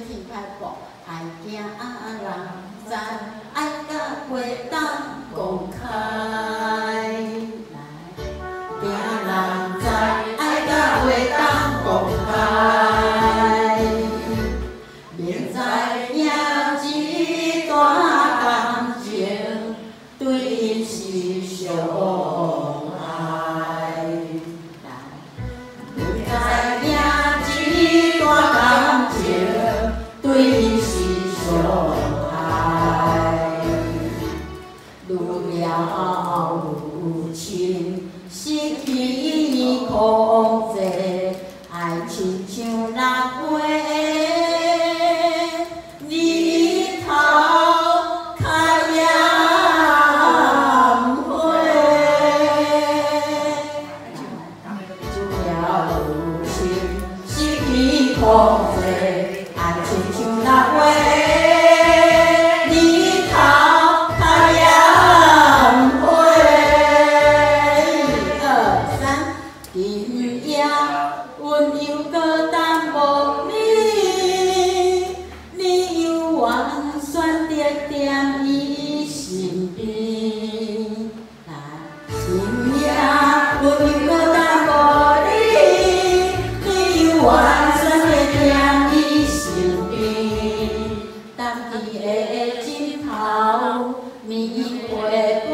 天快破，爱惊人知，爱讲袂当。为你洗胸怀路遥情夜，我又孤单无你，你又还选惦惦伊身边。我又你，你，当的枕头，你会不？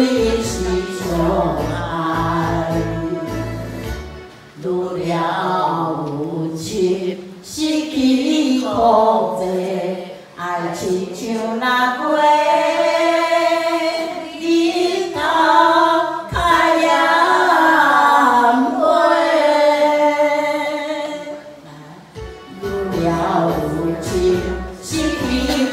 痴了母亲心的爱情像那朵离家了母亲心底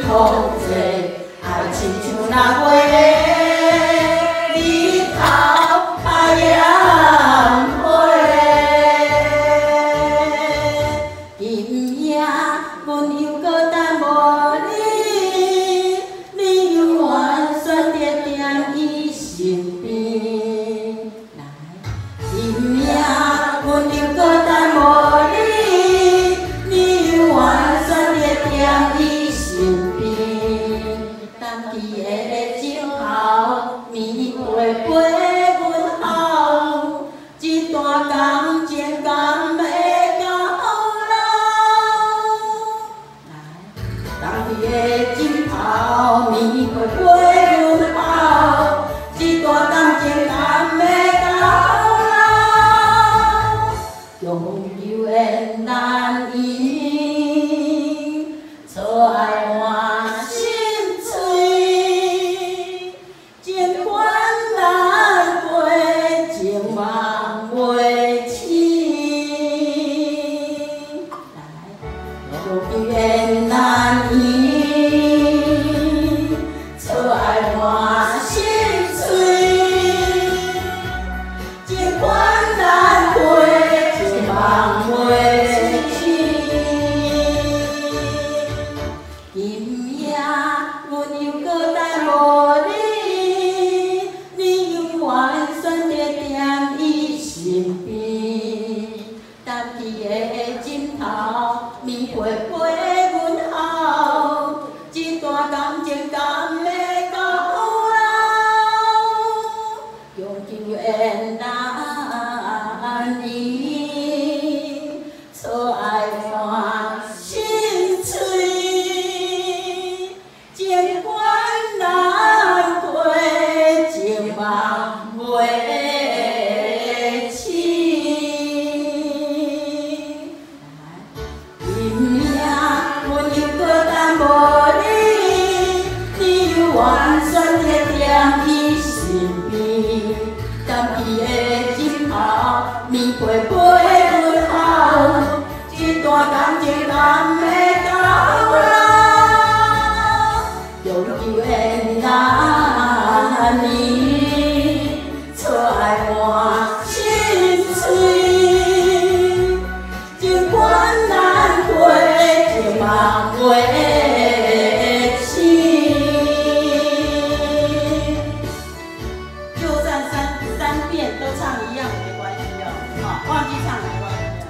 后唱三三遍都唱一样没关系哦，好，忘记唱没关系。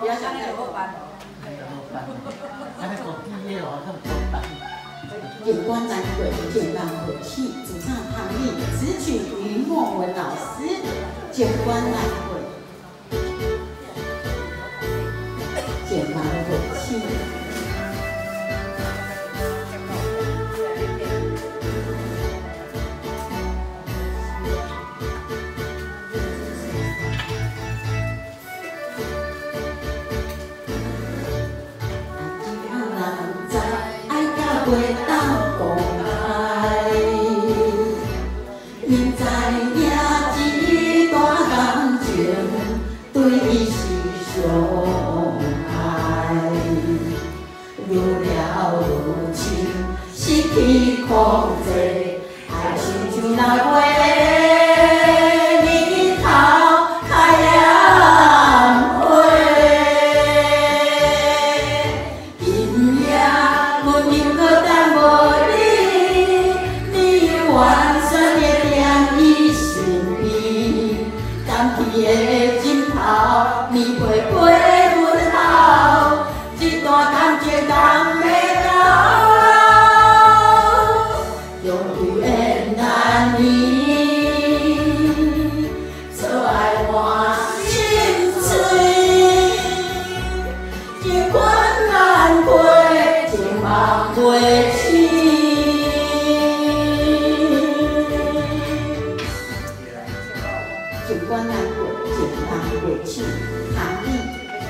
不要想怎？难鬼，见到鬼气。主唱唐丽，只曲于莫文老师。眼光难鬼，见到鬼气。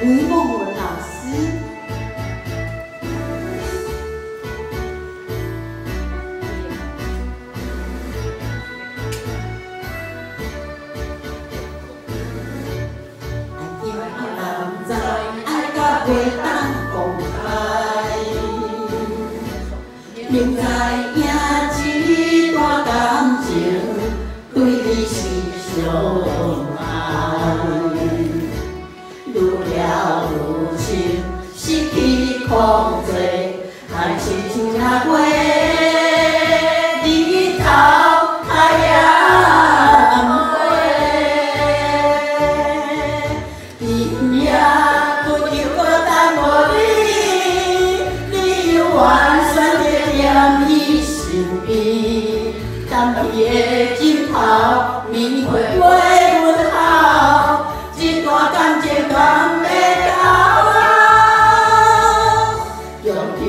吴梦文老师。爱，会公开，明知影一段感情对你是牲。花，日头太，有，一，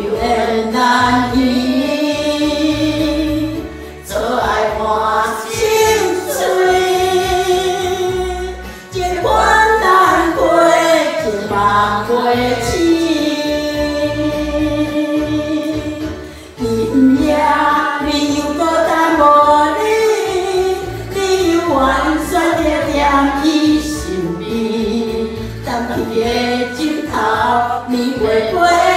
伊身边，当伊的枕头，你会飞。